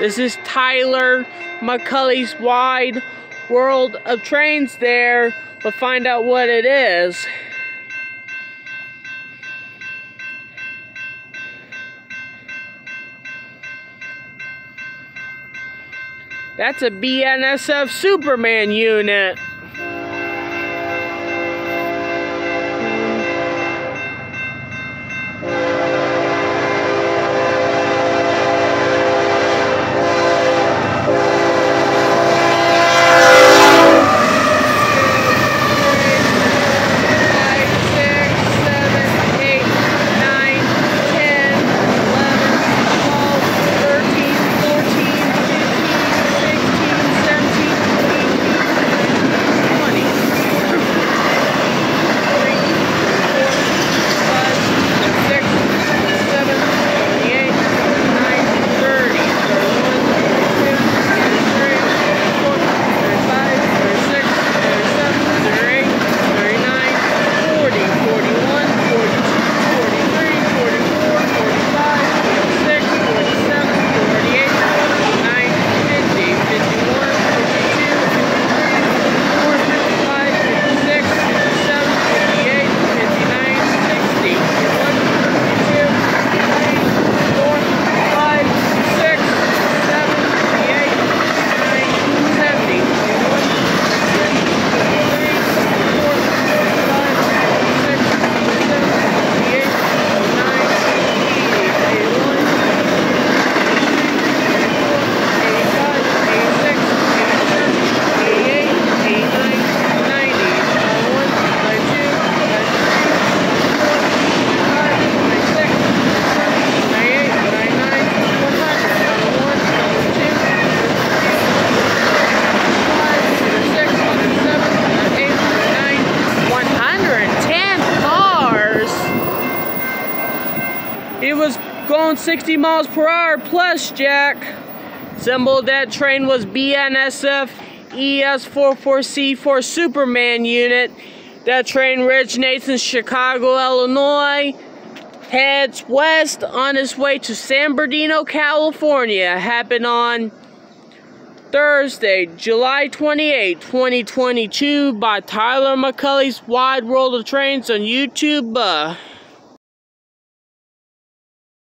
This is Tyler McCully's Wide World of Trains there. We'll find out what it is. That's a BNSF Superman unit. It was going 60 miles per hour plus, Jack. Symbol that train was BNSF ES44C4 Superman unit. That train originates in Chicago, Illinois, heads west on its way to San Bernardino, California. Happened on Thursday, July 28, 2022 by Tyler McCully's Wide World of Trains on YouTube. Uh,